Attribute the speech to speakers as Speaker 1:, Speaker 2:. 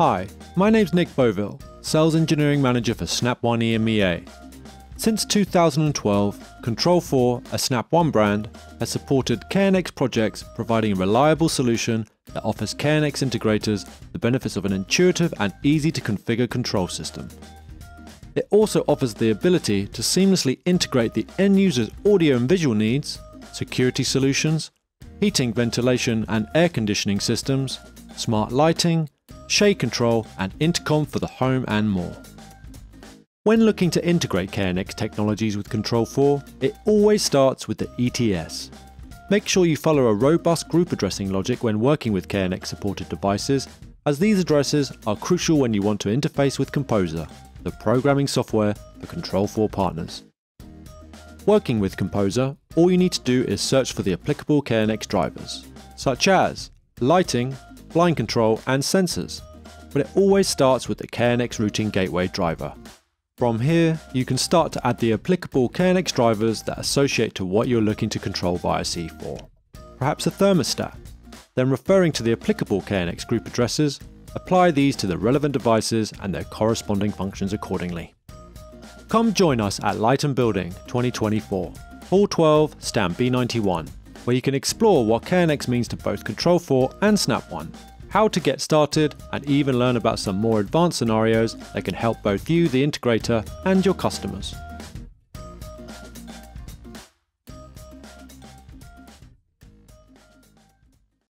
Speaker 1: Hi, my name's Nick Boville, Sales Engineering Manager for Snap One EMEA. Since 2012, Control4, a Snap One brand, has supported KNX projects providing a reliable solution that offers KNX integrators the benefits of an intuitive and easy to configure control system. It also offers the ability to seamlessly integrate the end user's audio and visual needs, security solutions, heating, ventilation, and air conditioning systems, smart lighting, shade control, and intercom for the home and more. When looking to integrate KNX technologies with Control4, it always starts with the ETS. Make sure you follow a robust group addressing logic when working with KNX supported devices, as these addresses are crucial when you want to interface with Composer, the programming software for Control4 partners. Working with Composer, all you need to do is search for the applicable KNX drivers, such as lighting, blind control, and sensors, but it always starts with the KNX routing gateway driver. From here, you can start to add the applicable KNX drivers that associate to what you're looking to control via C4. Perhaps a thermostat. Then referring to the applicable KNX group addresses, apply these to the relevant devices and their corresponding functions accordingly. Come join us at Light + Building 2024, Hall 12, Stand B91, where you can explore what KNX means to both Control4 and Snap One how to get started, and even learn about some more advanced scenarios that can help both you, the integrator, and your customers.